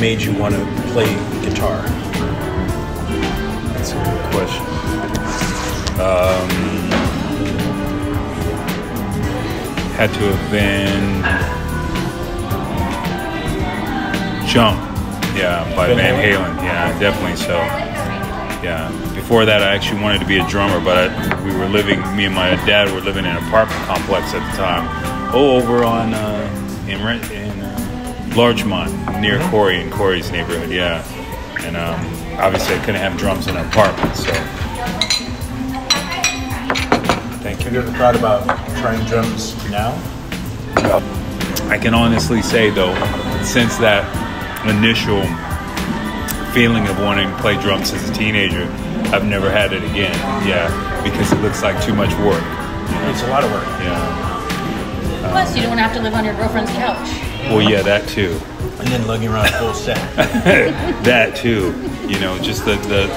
made you want to play guitar? That's a good question. Um, had to have been Jump. Yeah, by Van Van Halen? Halen. Yeah, definitely so. Yeah. Before that, I actually wanted to be a drummer, but I, we were living. Me and my dad were living in an apartment complex at the time. Oh, over on uh, in in Larchmont, near Corey, in Corey's neighborhood. Yeah, and um, obviously I couldn't have drums in an apartment, so. Thank Have you. you ever thought about trying drums now? I can honestly say though, since that initial feeling of wanting to play drums as a teenager, I've never had it again. Yeah, because it looks like too much work. It's a lot of work. Yeah. Plus, you don't have to live on your girlfriend's couch. Well, yeah, that too. And then lugging around a full set. That too. You know, just the the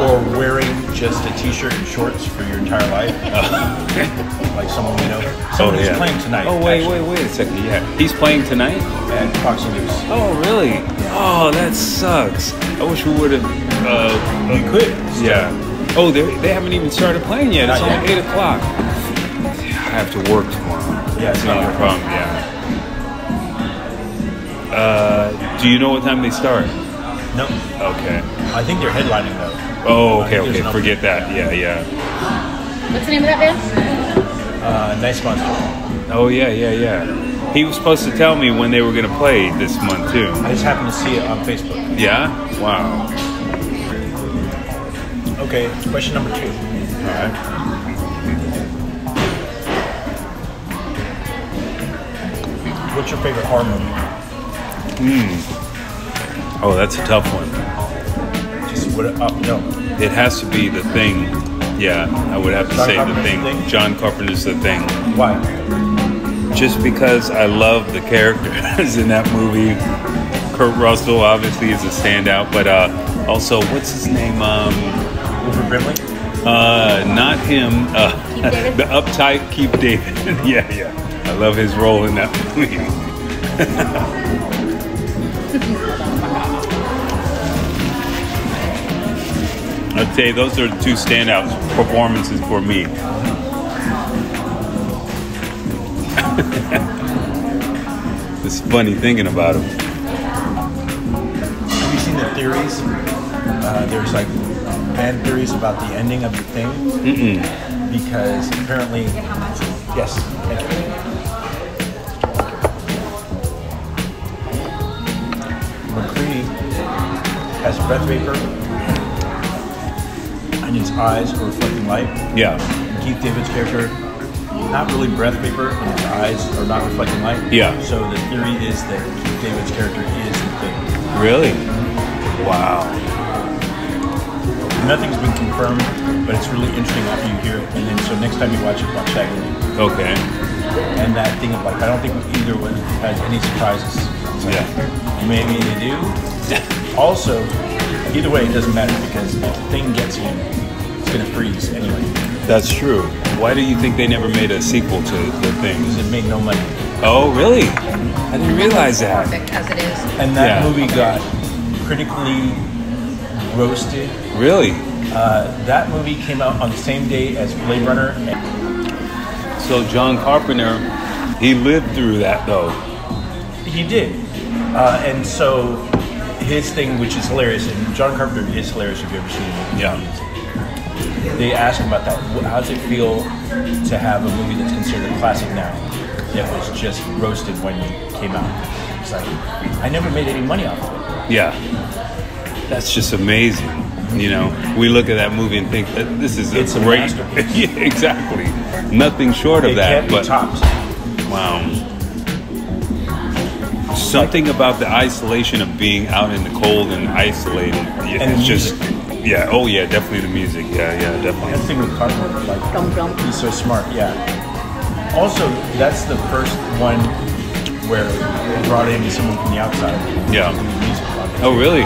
or wearing just a t-shirt and shorts for your entire life. like someone we know. Someone who's playing tonight. Oh wait, actually, wait, wait a second. Yeah, he's playing tonight. At Fox Goose. Oh really? Oh, that sucks. I wish we would have. Uh, We could. Yeah. Oh, they, they haven't even started playing yet. It's Not only 8 o'clock. I have to work tomorrow. Yeah, it's not- problem, yeah. Do you know what time they start? No, Okay. I think they're headlining though. Oh, okay, okay. an Forget that. Yeah, yeah. What's the name of that band? Uh, nice monster. Oh, yeah, yeah, yeah. He was supposed to tell me when they were going to play this month, too. I just happened to see it on Facebook. Yeah? Wow. Okay, question number two. All right. What's your favorite horror movie? Oh, that's a tough one. Just what? Uh, no, It has to be The Thing. Yeah, I would have to John say The Carpenter's Thing. The Thing? John Carpenter's The Thing. why? just because I love the characters in that movie. Kurt Russell obviously is a standout, but uh, also what's his name? Um, Wilford Brimley. uh, not him. Uh, Keith David? the uptight Keith David. yeah, yeah. I love his role in that movie. I'd say those are the two standout performances for me. it's funny thinking about them. Have you seen the theories? Uh, there's like fan theories about the ending of the thing. Mm-mm. Because apparently, yes. Has breath vapor, and his eyes are reflecting light. Yeah. Keith David's character, not really breath vapor, and his eyes are not reflecting light. Yeah. So the theory is that Keith David's character is the thing. Really? Wow. Nothing's been confirmed, but it's really interesting after you hear it. And then, so next time you watch it, watch that movie. Okay. And that thing of like, I don't think either one has any surprises. Yeah. Maybe they do. also, either way, it doesn't matter because if the thing gets you, it's gonna freeze anyway That's true. Why do you think they never made a sequel to the thing? because it made no money. Oh, really? I didn't realize that. Perfect as it is. And that Yeah. movie got critically roasted. Really? Uh, that movie came out on the same day as Blade Runner. And So John Carpenter, he lived through that though. He did. Uh, and so his thing, which is hilarious, and John Carpenter is hilarious if you've ever seen him. Yeah. they ask him about that. How does it feel to have a movie that's considered a classic now that was just roasted when it came out? It's like I never made any money off of it. Yeah. That's just amazing. You know, we look at that movie and think that this is a It's a great. masterpiece. yeah, exactly. Nothing short of It that. but topped. wow. Something about the isolation of being out in the cold and isolated. Yeah, And the it's just. Yeah. Oh yeah. Definitely the music. Yeah. Yeah. That's Definitely. the thing with Carpenter, like Dum dum. he's so smart. Yeah. Also, that's the first one where they brought in someone from the outside. Yeah. the music on. Oh really?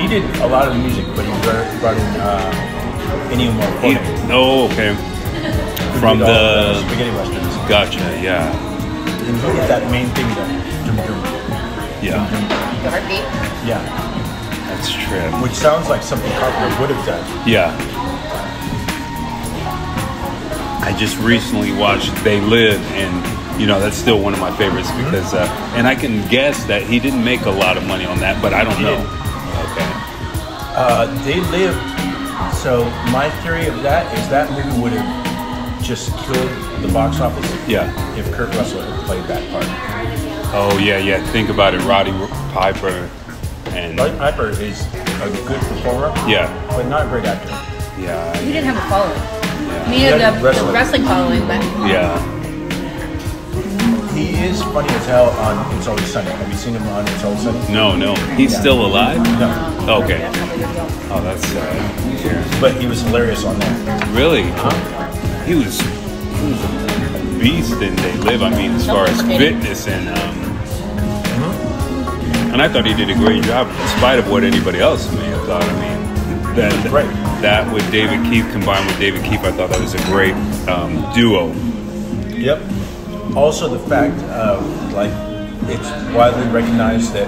He did a lot of the music, but he brought brought in uh, Ennio He- Morricone. oh okay. From did all the spaghetti westerns, gotcha. Yeah. and he did that main thing, the dum dum Yeah. The heartbeat. yeah, That's true. which sounds like something Carpenter would have done. Yeah. I just recently watched They Live, and you know that's still one of my favorites Mm-hmm. because, uh, and I can guess that he didn't make a lot of money on that, but I don't He know. didn't. Okay. Uh, they live. So my theory of that is that movie would have just killed the box office. Yeah. If Kurt Russell had played that part. Oh yeah, yeah. Think about it, Roddy Piper, and Roddy Piper is a good performer, yeah, but not a great actor. yeah, He didn't have a following. I mean, he He had had the, wrestling. the wrestling following, but yeah. He is funny as hell on It's Always Sunny. Have you seen him on It's Always Sunny? No, no, he's Yeah. still alive. No, Okay. Oh, that's sad. but he was hilarious on that. Really? He was, he was a beast in They Live. I mean, as far as fitness and um, and I thought he did a great job, in spite of what anybody else may have thought. I mean, that great. that with David Keith combined with David Keith, I thought that was a great um, duo. Yep. Also, the fact of like it's widely recognized that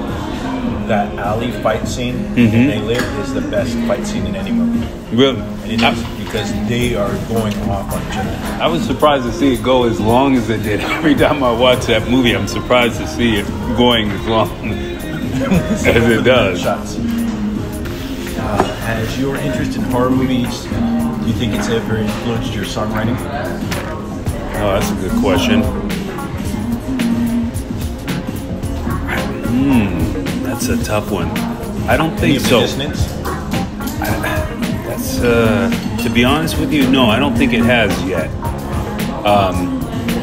that alley fight scene in They Live is the best fight scene in any movie, Really, and it is I, because they are going off on each other. I was surprised to see it go as long as it did. Every time I watch that movie, I'm surprised to see it going as long as it does. Uh, has your interest in horror movies? Do you think it's ever influenced your songwriting? Oh, that's a good question. Hmm, that's a tough one. I don't think so. dissonance? That's uh, to be honest with you, no, I don't think it has yet. Um,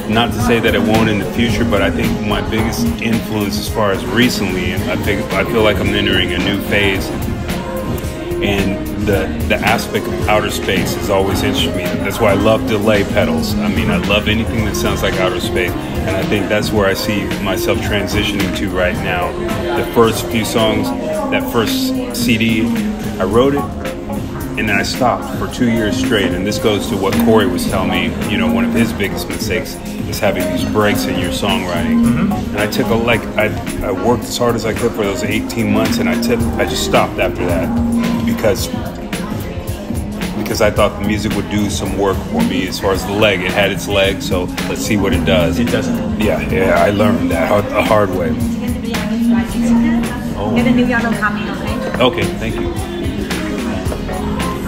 not to say that it won't in the future, but I think my biggest influence as far as recently, I think I feel like I'm entering a new phase, and the the aspect of outer space has always interested me. That's why I love delay pedals. I mean, I love anything that sounds like outer space, and I think that's where I see myself transitioning to right now. The first few songs, that first CD, I wrote it, and then I stopped for two years straight. And this goes to what Corey was telling me. You know, one of his biggest mistakes is having these breaks in your songwriting. And I took a like I, I worked as hard as I could for those 18 months, and I took I just stopped after that because because I thought the music would do some work for me as far as the leg. It had its leg, so let's see what it does. It doesn't. Yeah, yeah, I learned that hard, a hard way. Oh. Get a New coming, okay? Okay, thank you.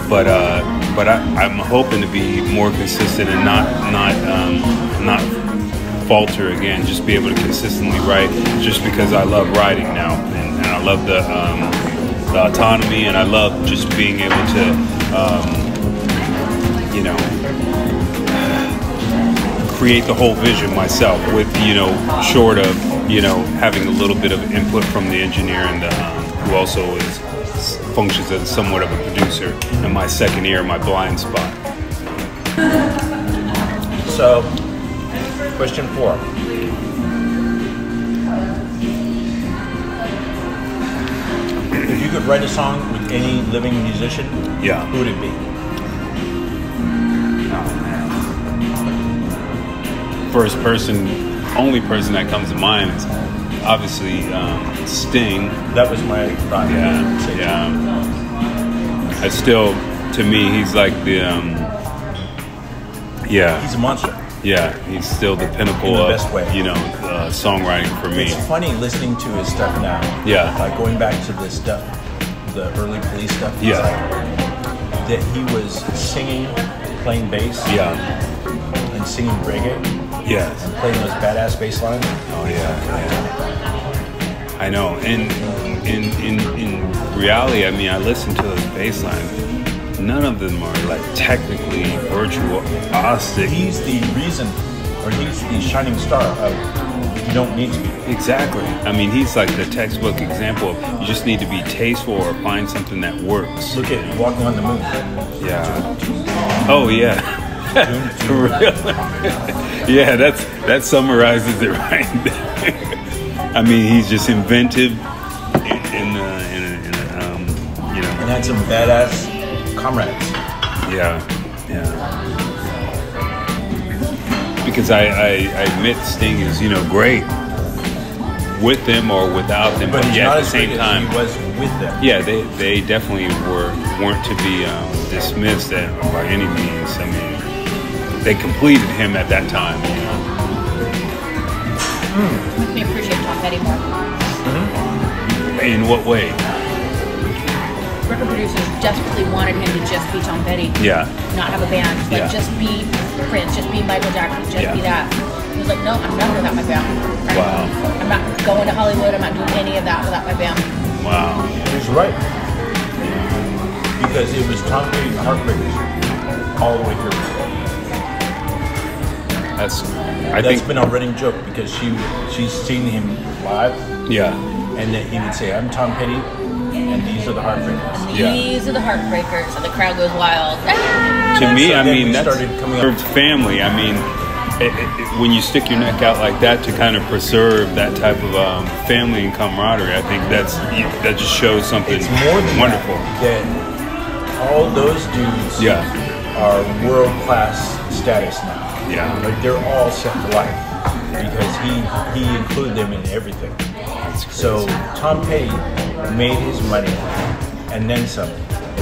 But uh, but I, I'm hoping to be more consistent and not not um, not falter again. Just be able to consistently write, just because I love writing now, and, and I love the um, the autonomy, and I love just being able to, um, you know, create the whole vision myself with you know short of you know having a little bit of input from the engineer and the, um, who also is functions as somewhat of a producer and my second ear my blind spot So, question four. If you could write a song with any living musician, Yeah. who would it be? first person only person that comes to mind is obviously um, sting That was my thought. yeah yeah I still to me he's like the um, yeah He's a monster. yeah he's still the pinnacle the of best way. you know uh, songwriting for me It's funny listening to his stuff now. Yeah. Like going back to the stuff, the early police stuff. Yeah. like, that he was singing, playing bass, Yeah. and singing reggae, Yes. playing those badass bass lines. Oh yeah, yeah. I know. And in in in reality, I mean, I listen to those bass lines. None of them are like technically virtuosic. He's the reason, or he's the shining star of you don't need to be. Exactly. I mean, he's like the textbook example of you just need to be tasteful or find something that works. Look at Walking on the Moon. Yeah. Oh yeah. Yeah, that's that summarizes it right. I mean, he's just inventive in, uh, in, a, in um, you know. And had some badass comrades. Yeah, yeah. Because I, I, I admit Sting is, you know, great with them or without them, But but he's yeah, at the same time, he was with them. yeah, they, they definitely were weren't to be um, dismissed at, by any means. I mean, they completed him at that time. You know? Makes me appreciate Tom Petty more. Hmm? In what way? Record producers desperately wanted him to just be Tom Petty, Yeah, not have a band. Like Yeah. just be Prince, just be Michael Jackson, just Yeah. be that. He was like, no, I'm not without my band. I'm- Wow. I'm not going to Hollywood. I'm not doing any of that without my band. wow. He's right. Because it was Tom Petty and Heartbreakers all the way through. That's I That's think been a running joke because she she's seen him live yeah, and then he would say, I'm Tom Petty and these are the Heartbreakers. Yeah. These are the heartbreakers, and the crowd goes wild. to me, So I mean we that's started coming up- preserved family. I mean, it, it, it- when you stick your neck out like that to kind of preserve that type of um, family and camaraderie, I think that's that just shows something It's more than wonderful. That, that all those dudes Yeah. are world class status now. Yeah. Like they're all set for life because he he included them in everything. So Tom Petty made his money and then some.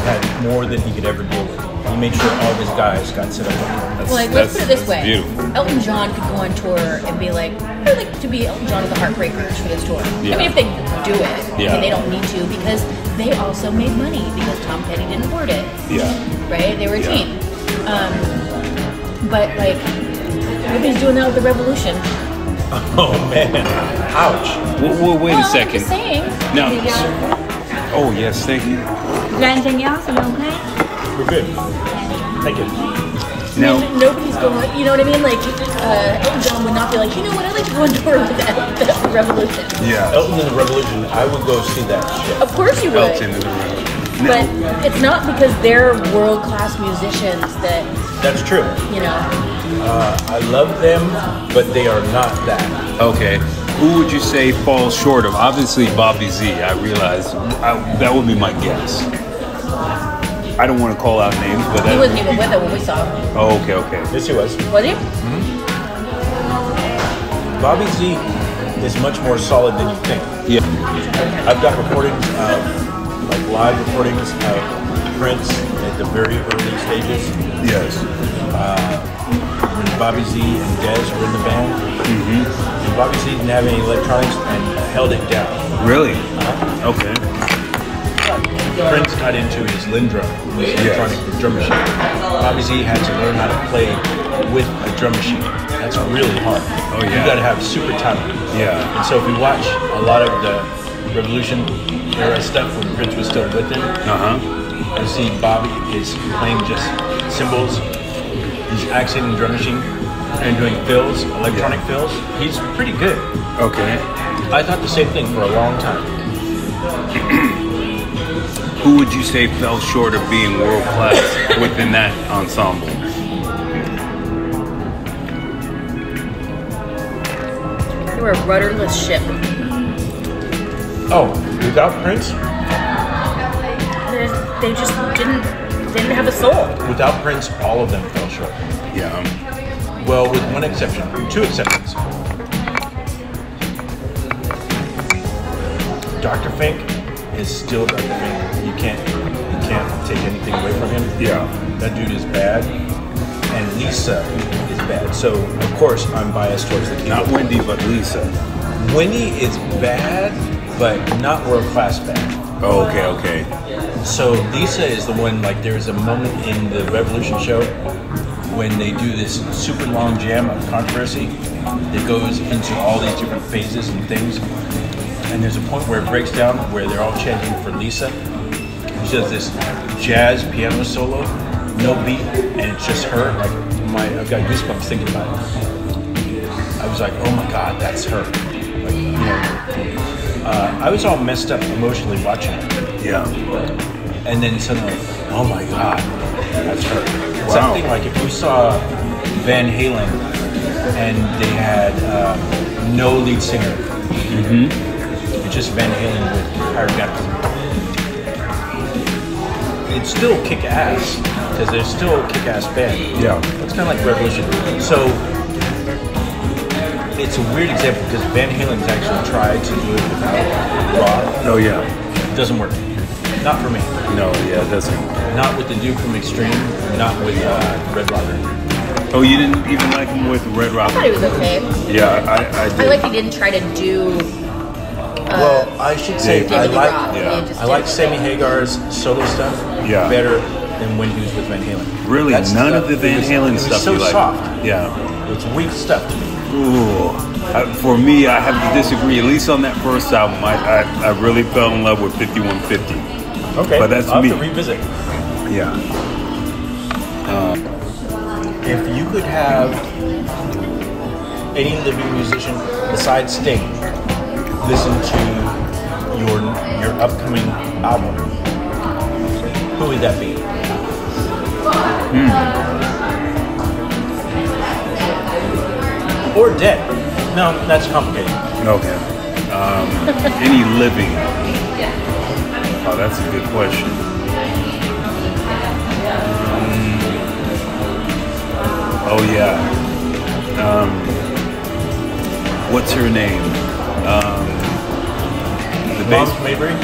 Had more than he could ever deal with. He made sure all of his guys got set up. That's, Well, like, let's put it this way: Beautiful. Elton John could go on tour and be like, "I'd like to be Elton John of the Heartbreakers for this tour." Yeah. I mean, if they do it, Yeah. and they don't need to because they also made money because Tom Petty didn't board it, Yeah. right? They were a Yeah. team. Um, but like, nobody's doing that with the Revolution. Oh man, ouch! Well, well, wait well, a I'm second. just saying. No. Oh yes, thank you. Is there anything else? Are you okay? We're good. Thank you. Now, I mean, nobody's going. You know what I mean? Like, uh, Elton John would not be like, you know what? I'd like to go on tour with that, that Revolution. yeah. Elton and the Revolution, I would go see that shit. Of course you would. Elton in the room. But it's not because they're world class musicians that That's true. you know. Uh, I love them, but they are not that. Okay. Who would you say falls short of? Obviously, Bobby Z. I realize I, that would be my guess. I don't want to call out names, but He wasn't even with it when we saw him, Oh, okay, okay. Yes, he was. was he? Hmm? Bobby Z is much more solid than you think. Yeah. I've got recordings, of, like live recordings of Prince at the very early stages. Yes. When Bobby Z and Dez were in the band. Mm-hmm. And Bobby Z didn't have any electronics and held it down. Really? Okay. Prince got into his LinnDrum, his electronic drum machine. Bobby Z had to learn how to play with a drum machine. That's really hard. Oh, yeah. You got to have super talent. Yeah. And so if you watch a lot of the Revolution era stuff when Prince was still with him, Uh huh. you see Bobby is playing just cymbals. He's accenting the drum machine and doing fills, electronic fills. He's pretty good. Okay. I thought the same thing for a long time. Who would you say fell short of being world class within that ensemble? They were a rudderless ship. Oh, without Prince? They just didn't didn't have a soul. Without Prince, all of them fell short. Yeah. Well, with one exception, two exceptions. Dr. Fink is still Dr. Fink. You can't you can't take anything away from him. Yeah. That dude is bad. And Lisa is bad. So of course I'm biased towards the Not. Wendy, but Lisa. Wendy is bad, but not world class bad. Oh, okay, okay. So Lisa is the one. Like, there's a moment in the Revolution show when they do this super long jam of controversy that goes into all these different phases and things. And there's a point where it breaks down where they're all chanting for Lisa. She does this jazz piano solo, no beat, and it's just her. Like, my, I've got goosebumps thinking about it. I was like, oh my god, that's her. Like, you know, uh, I was all messed up emotionally watching it Yeah. and then suddenly, oh my god, that's her. Wow. something like if you saw Van Halen and they had uh, no lead singer, Mm-hmm. it's just Van Halen with hired guns. It's still kick ass because they're still a kick ass band. Yeah. It's kind of like Revolution. So it's a weird example because Van Halen's actually tried to do it without Rod. Oh yeah. It doesn't work. Not for me. No, yeah, it doesn't. Not with the dude from Extreme. Not with uh, Red Rocker. Oh, you didn't even like him with Red I thought he was okay. Yeah, I, I did. I like he didn't try to do. well, I should say David I like Roth. yeah. I like Sammy. Hagar's solo stuff Yeah. better than when he was with Van Halen. Really, That none stuff of the Van is- Halen it was stuff so you like. soft. Yeah. It's weak stuff to me. Ooh. I, for me, I have to disagree. At least on that first album, I, I, I really fell in love with 5150. Okay, But that's I'll me. have to revisit. Yeah. Uh, if you could have any living musician besides Sting listen to your your upcoming album, who would that be? Hmm. Or dead? No, that's complicated. Okay. Um, any living? Oh, that's a good question. Um, oh yeah. Um, what's her name? Um, the bass. Mom's Mabry?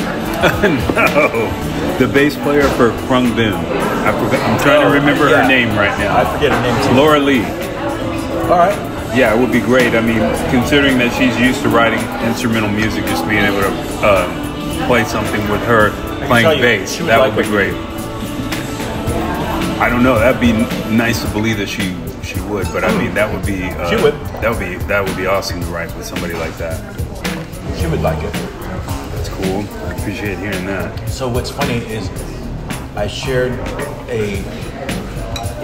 no, the bass player for Khruangbin. I forgot. I'm trying Oh, to remember yeah. her name right now. I forget her name too. Laura Lee. All right. Yeah, it would be great. I mean, considering that she's used to writing instrumental music, just being able to uh, play something with her playing you, bass, would that like would be great. I don't know. That'd be nice to believe that she she would, but I mean, that would be uh, She would. That would be that would be awesome to write with somebody like that. She would like it. That's cool. I appreciate hearing that. So what's funny is I shared a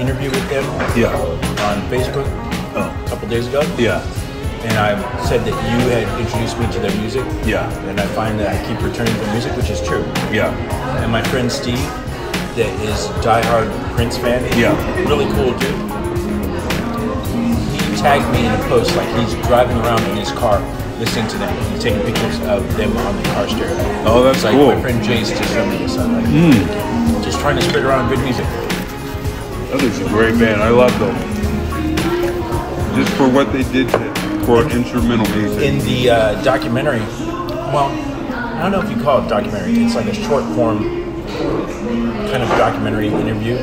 interview with them Yeah. on Facebook. A couple days ago. Yeah. And I said that you had introduced me to their music. Yeah. And I find that I keep returning to music, which is true. Yeah. And my friend Steve, that is diehard Prince fan, Yeah. really cool dude. He tagged me in a post like he's driving around in his car listening to them. He's taking pictures of them on the car stereo. Oh, that's like cool. My friend Jace just showed me this. I'm like, hmm. just trying to spread around good music. That is a great band. I love them. Just for what they did to, for instrumental music. in the uh, documentary, well, I don't know if you call it documentary. It's like a short form kind of documentary interview.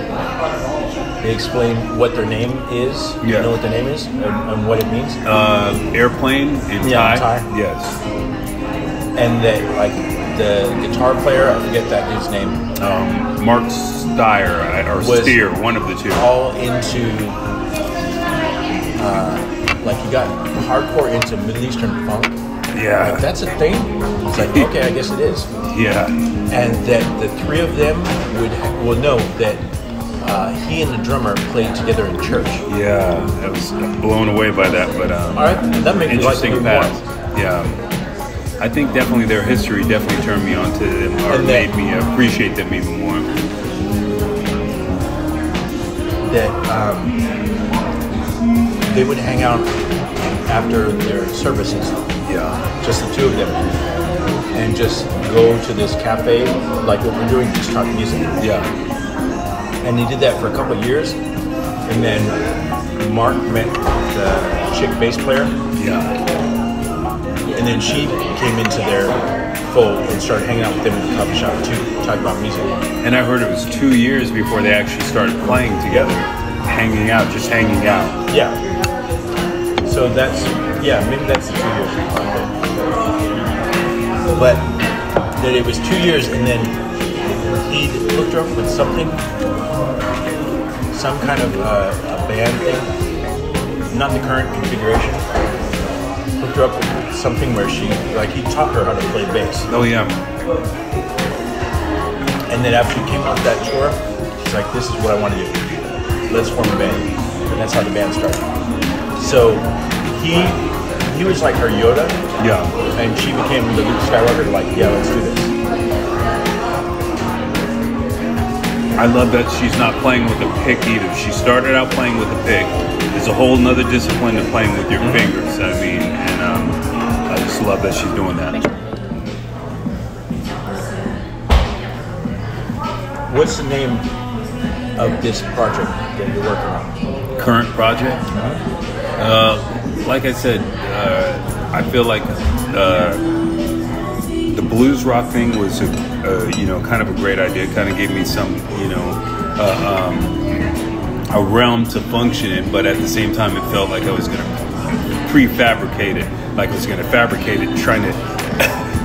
They explain what their name is. Yeah. You know what their name is and, and what it means, uh, airplane in Yeah, Thai. Thai. Yes. and that like the guitar player, I forget that dude's name, Um, Mark Steyer or Was- Steer, one of the two. all into uh, like he got hardcore into Middle Eastern funk. Yeah. Like that's a thing. It's like okay, I guess it is. Yeah. and that the three of them would ha- will know that uh, he and the drummer played together in church. Yeah. I was blown away by that, but um, All right, that makes like interesting path. Yeah. I think definitely their history definitely turned me on to them or And that- made me appreciate them even more. That um, they would hang out after their services, Yeah. just the two of them, and just go to this cafe like what we're doing, just talk music. Yeah. And they did that for a couple of years, and then Mark met the chick bass player, Yeah. and then she came into their fold and started hanging out with them in the coffee shop too, talking about music. And I heard it was two years before they actually started playing together, hanging out, just hanging out. Yeah. So that's yeah, maybe that's the two years. But that it was two years, and then he hooked her up with something, some kind of uh, a band thing, not the current configuration. Hooked her up with something where she, like, he taught her how to play bass. Oh yeah. And then after he came off that tour, she's like, "This is what I want to do. Let's form a band." And that's how the band started. So he he was like her Yoda, Yeah. and she became the Luke Skywalker. Like, yeah, let's do this. I love that she's not playing with a pick either. She started out playing with a pick. It's a whole nother discipline to playing with your fingers. I mean, and um, I just love that she's doing that. What's the name of this project that you're working on? Current project. Uh, like I said, uh, I feel like uh, the blues rock thing was a, uh, you know kind of a great idea. Kind of gave me some you know uh, um, a realm to function in, but at the same time, it felt like I was going to prefabricate it, like I was going to fabricate it, trying to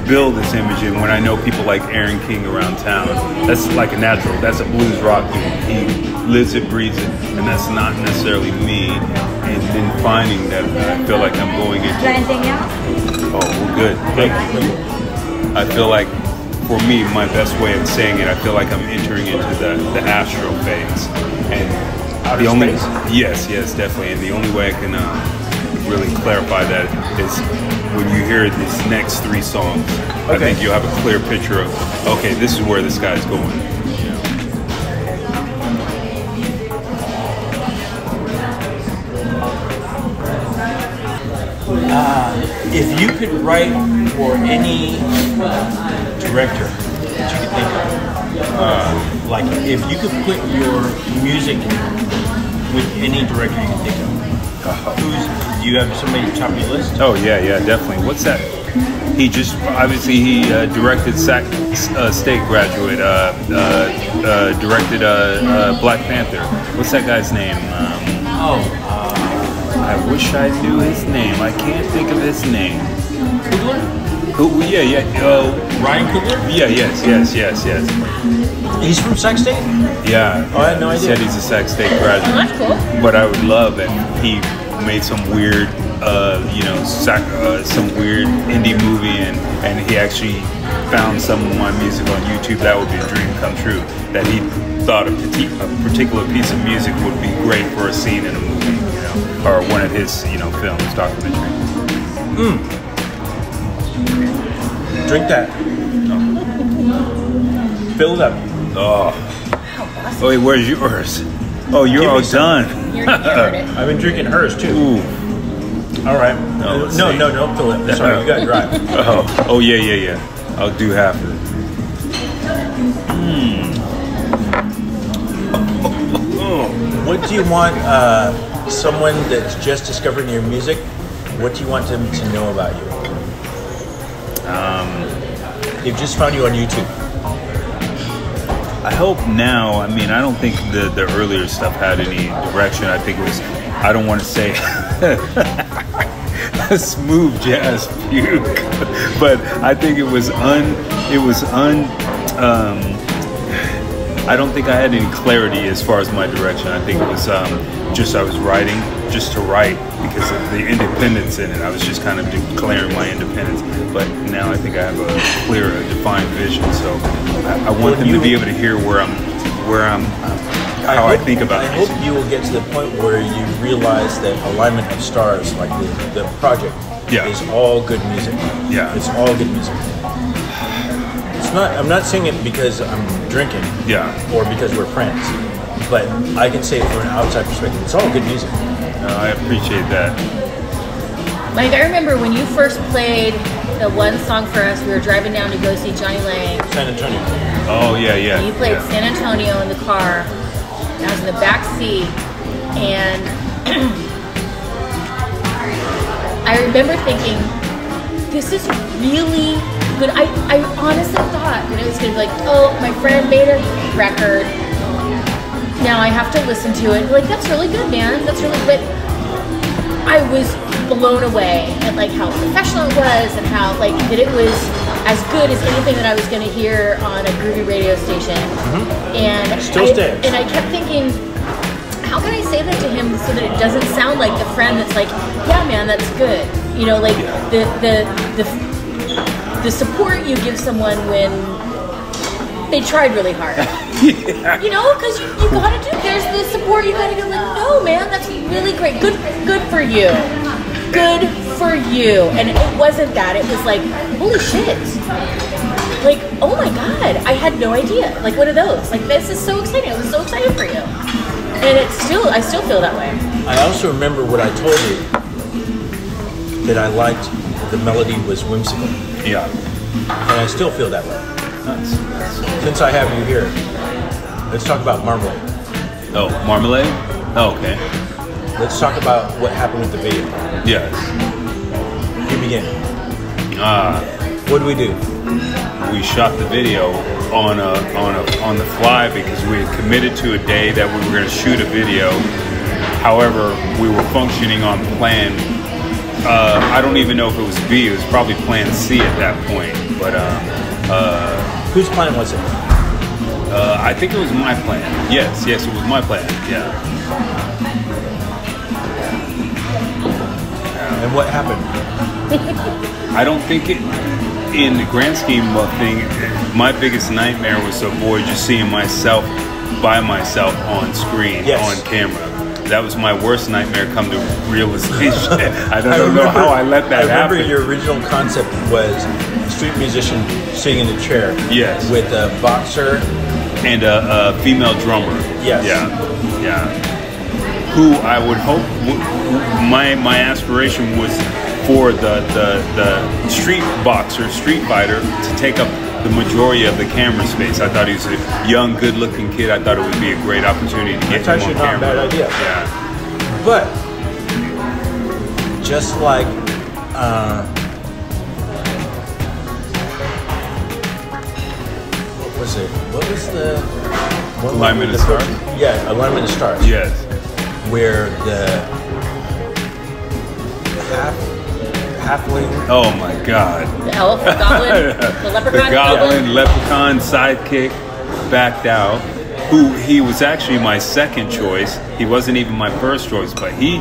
build this image. And when I know people like Aaron King around town, that's like a natural. That's a blues rock dude. He lives it, breathes it, and that's not necessarily me. And then finding that I feel like I'm going Is into there anything else? Oh, well, good. Thank you. I feel like, for me, my best way of saying it, I feel like I'm entering into the, the astral phase. And Outer the only space? yes, yes, definitely. And the only way I can uh, really clarify that is when you hear these next three songs. I think you'll have a clear picture of okay, this is where this guy's going. If you could write for any director that you could think of, uh, like if you could put your music with any director you can think of, who's do you have somebody top of your list? Oh yeah, yeah, definitely. What's that? He just obviously he uh, directed Sac uh, State Graduate, uh, uh, uh, directed uh, uh, Black Panther. What's that guy's name? Um, Oh, I wish I knew his name. I can't think of his name. Coogler? Who? Yeah, yeah. Uh, Ryan Coogler? yeah, yes, yes, yes, yes. He's from Sac State? Yeah. Oh, I had no He idea. said he's a Sac State Oh, graduate. that's cool. But I would love that he made some weird, uh, you know, sac- uh, some weird indie movie, and and he actually found some of my music on YouTube. That would be a dream come true. That he thought a, petit- a particular piece of music would be great for a scene in a movie, you know, or one of his, you know, films, documentary. Drink that. Fill it up. Oh. Oh, wait, where's yours? Oh, you're Give all done. You're, you heard it. I've been drinking hers too. Ooh. All right. No, let's no, see. no, don't fill it. Sorry, you got dry. Oh, oh yeah, yeah, yeah. I'll do half of it. What do you want uh, someone that's just discovering your music? What do you want them to know about you? Um, They've just found you on YouTube. I hope now. I mean, I don't think the the earlier stuff had any direction. I think it was. I don't want to say a smooth jazz fugue, but I think it was un. It was un. Um, I don't think I had any clarity as far as my direction. I think it was um, just I was writing just to write because of the independence in it. I was just kind of declaring my independence. But now I think I have a clear, a defined vision. So I, I want them you- to be able to hear where I'm, where I'm, how I, hope- think about I hope you will get to the point where you realize that Alignment of Stars, like the, the project, Yeah. is all good music. Yeah. It's all good music. It's not. I'm not saying it because I'm drinking. Yeah. Or because we're friends. But I can say it from an outside perspective. It's all good music. No, I appreciate that. Like I remember when you first played the one song for us, we were driving down to go see Jonny Lang. San Antonio. Oh yeah, yeah. And you played yeah. San Antonio in the car. And I was in the back seat, and I remember thinking, "This is really good." I, I honestly thought that it was gonna be like, "Oh, my friend made a record. Now I have to listen to it." Like that's really good, man. That's really good. I was blown away at like how professional it was and how like that it was as good as anything that I was going to hear on a groovy radio station. And Mm-hmm. Still I, stands. And I kept thinking, how can I say that to him so that it doesn't sound like the friend that's like, yeah, man, that's good. You know, like the the the the support you give someone when they tried really hard. You know, because you, you gotta do. There's the support you gotta give. Like, no, man, that's really great. Good, good for you. Good for you. And it wasn't that. It was like, holy shit. Like, oh my god, I had no idea. Like one of those. Like this is so exciting. I was so excited for you. And it's still, I still feel that way. I also remember what I told you that I liked the melody was whimsical, Yeah. and I still feel that way. Nice. Since I have you here, let's talk about Marmalade. Oh, marmalade. Oh, okay. Let's talk about what happened with the video. Yes. You begin. Ah. What do we do? we shot the video on a, on a, on the fly because we had committed to a day that we were going to shoot a video. However, we were functioning on plan. Uh, I don't even know if it was B. It was probably Plan C at that point. But uh, uh, Whose plan was it? uh, I think it was my plan. Yes, yes, it was my plan. Yeah. And what happened? I don't think it, in the grand scheme of thing, my biggest nightmare was to avoid just seeing myself by myself on screen, Yes. on camera. That was my worst nightmare come to realization. I don't I know how I let that happen. I remember happen. your original concept was a street musician sitting in a chair. Yes. With a boxer. and a, a female drummer. Yes. Yeah. Yeah. Who I would hope w- my my aspiration was for the, the the street boxer, street fighter to take up the majority of the camera space. I thought he was a young, good-looking kid. I thought it would be a great opportunity to get That's him actually on not a bad idea. Yeah. But just like uh, what was it? What was the what Alignment of Stars? Yeah, alignment of stars. Yes. Where the half halfling Oh my God. The elf, the goblin, the leprechaun, the goblin leprechaun sidekick backed out who he was actually my second choice he wasn't even my first choice but he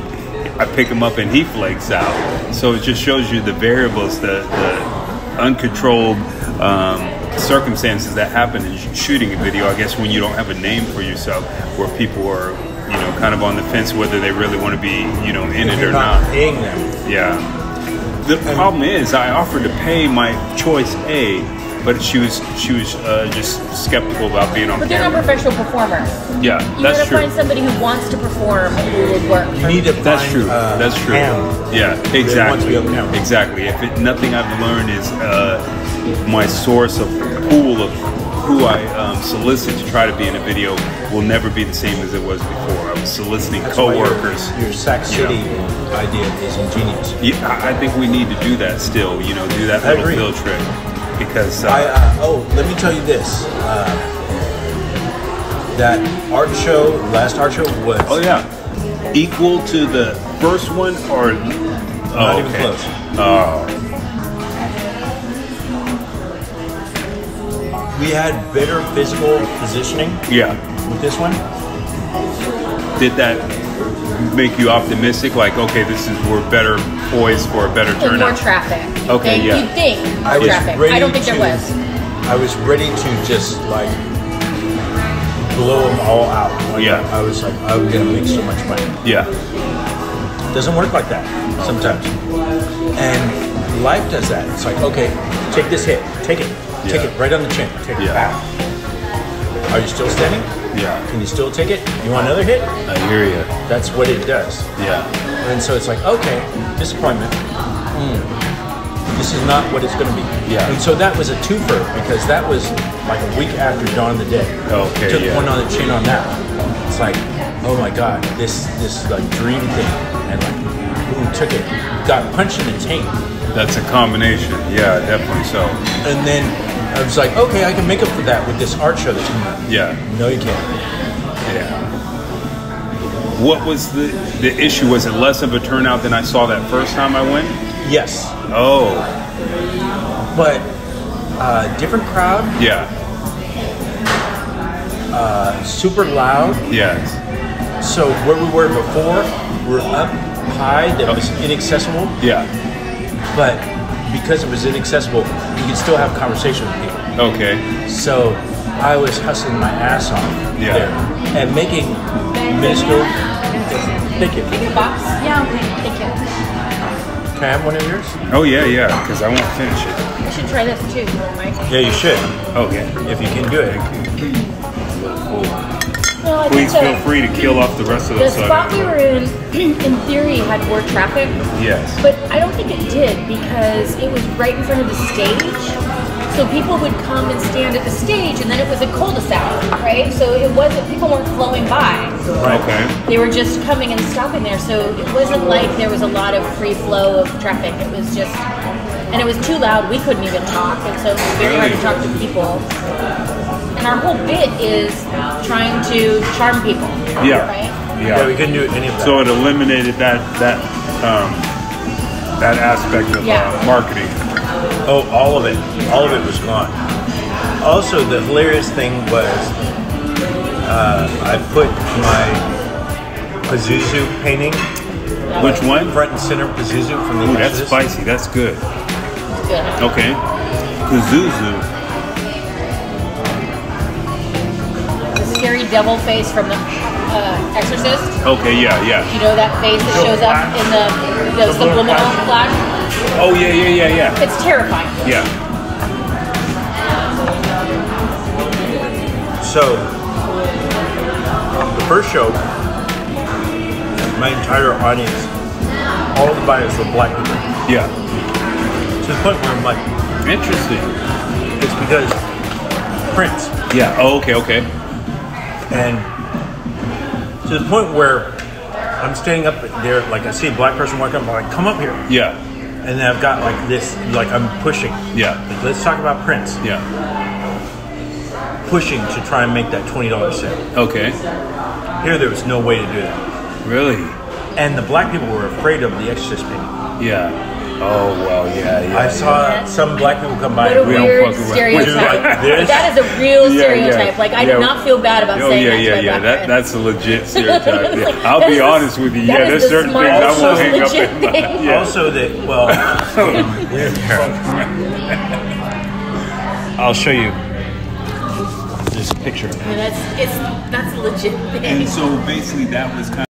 i pick him up and he flakes out so it just shows you the variables the, the uncontrolled um, circumstances that happen in shooting a video i guess when you don't have a name for yourself where people are you know kind of on the fence whether they really want to be you know in if it you're or not not paying them. yeah. The problem is, I offered to pay my choice A, but she was she was uh, just skeptical about being on But they're not camera. professional performers. Yeah, You that's gotta true. find somebody who wants to perform who would work. You need to That's find, true. uh, That's true. Ham. Yeah, wants to exactly. be. Exactly. If it, nothing I've learned is uh, my source of pool of who I um, solicit to try to be in a video will never be the same as it was before. I was soliciting That's why your- coworkers. Your, Sac you know. City idea is ingenious. Yeah, I I think we need to do that still. You know, do that I little agree. field trip because uh, I uh, oh, let me tell you this. Uh, that art show, last art show was Oh yeah, equal to the first one or not oh, even okay. close. Oh, We had better physical positioning yeah. with this one. Did that make you optimistic? Like, okay, this is we're better poised for a better Like more turnout. traffic. Okay, Think- yeah. You'd think I was traffic. ready I don't think to, there was. I was ready to just like blow them all out. Like, Yeah. I was like, I'm gonna make so much money. Yeah, doesn't work like that sometimes. And life does that. It's like, okay, take this hit, take it, take it right on the chin, take it back. Are you still standing? yeah. Can you still take it? You want another hit? I hear you. That's what it does. Yeah, And so it's like, okay, disappointment. Mm. This is not what it's going to be. Yeah. And so that was a twofer because that was like a week after Dawn of the Dead. Okay, Took yeah. one on the chin on that. It's like, oh my god, this this like dream thing, and like, took it, got punched in the tank, that's a combination. Yeah, definitely so. and then I was like, okay, I can make up for that with this art show that's coming up. Yeah, No, you can't. yeah. What was the the issue? Was it less of a turnout than I saw that first time I went? Yes, Oh, but uh, different crowd, Yeah. super loud. Yes. So where we were before, we're up high that was inaccessible, Yeah. but because it was inaccessible, you could still have conversation with people. Okay. So I was hustling my ass off Yeah. there and making minuscule. Thank you. Take you box. Yeah, okay. Thank you. Can I have one of yours? Oh yeah, yeah. Because I want to finish it. You should try this too, Mike. Yeah, you should Okay. if you can do it. No, Please think feel free to kill off the rest of the the spot we were in, in theory, had more traffic, Yes. but I don't think it did because it was right in front of the stage. So people would come and stand at the stage, and then it was a cul-de-sac, right? So it wasn't people weren't flowing by. Okay. They were just coming and stopping there. So it wasn't like there was a lot of free flow of traffic. It was just, and it was too loud. We couldn't even talk, and so it was very hard to talk to people. And our whole bit is trying to charm people. Yeah. Right. Yeah, we couldn't do any of that. So it eliminated that that um, that aspect of Yeah. uh, marketing. Oh, all of it. All of it was gone. Also, the hilarious thing was uh, I put my Pazuzu painting, Which one? front and center Pazuzu from the Ooh, that's spicy. That's good. Good. Okay. Pazuzu. The scary devil face from the uh, Exorcist. Okay. Yeah. Yeah. You know that face that shows up in the, the subliminal flash? Oh yeah. Yeah. Yeah. Yeah. It's terrifying. Yeah. So, the first show, my entire audience, all the buyers were black people. Yeah. To the point where I'm like, Interesting. it's because Prince. Yeah. Oh, okay. Okay. And to the point where I'm standing up there, like I see a black person walk up, I'm like, come up here. Yeah. And then I've got like this, like I'm pushing. Yeah. Like, let's talk about Prince. Yeah. Pushing to try and make that $20 sale. Okay. Here, there was no way to do that. Really? And the black people were afraid of the Exorcist painting. Yeah. Oh well. Yeah. Yeah. I saw some black people come by. What a and We go, don't weird fuck around. stereotype. Like this? That is a real Yeah, stereotype. yeah. Like I Yeah. do not feel bad about Oh saying yeah, that yeah, to my yeah. black That that's a legit stereotype. Like, yeah. I'll that be the- honest with you. that Yeah, is there's the certain things I won't hang up in. thing. Yeah. Also, that well, I'll show you this picture. I mean, that's it's that's a legit thing. And so basically, that was kind. Music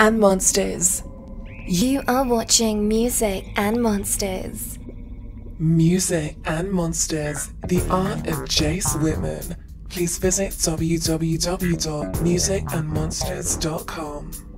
and Monsters. You are watching Music and Monsters. Music and Monsters, the art of Jace Witman. Please visit www.musicandmonsters.com.